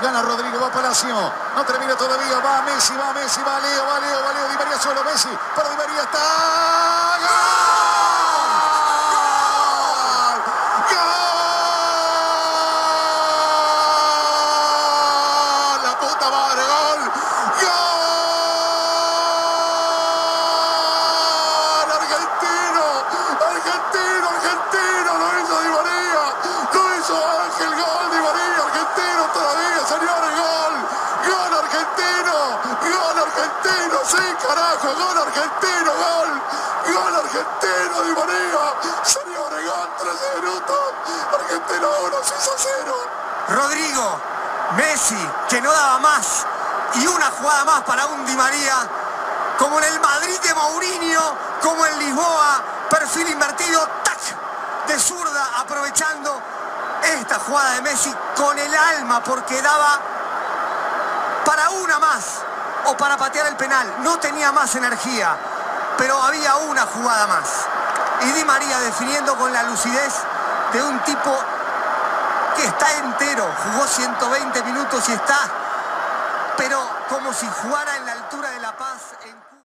Gana Rodrigo, va Palacio. No termina todavía. Va Messi, va Messi, va Leo, va Leo, va Leo. Di María solo, Messi. Para Di María está. ¡Gol! ¡Gol! La puta madre, gol. ¡Gol! Argentino, argentino, argentino. Lo hizo Di María. Lo hizo Ángel, gol Di María. Argentino todavía, señores, gol. Gol argentino. Gol argentino. Sí, carajo. Gol argentino, gol. Gol argentino, Di María. Señores, gol, 13 minutos. Argentino 1, 6 a 0. Rodrigo, Messi, que no daba más, y una jugada más para un Di María, como en el Madrid de Mourinho, como en Lisboa, perfil invertido, tac, de zurda, aprovechando esta jugada de Messi con el alma, porque daba para una más, o para patear el penal, no tenía más energía, pero había una jugada más. Y Di María definiendo con la lucidez de un tipo que está entero, jugó 120 minutos y está, pero como si jugara en la altura de La Paz. En...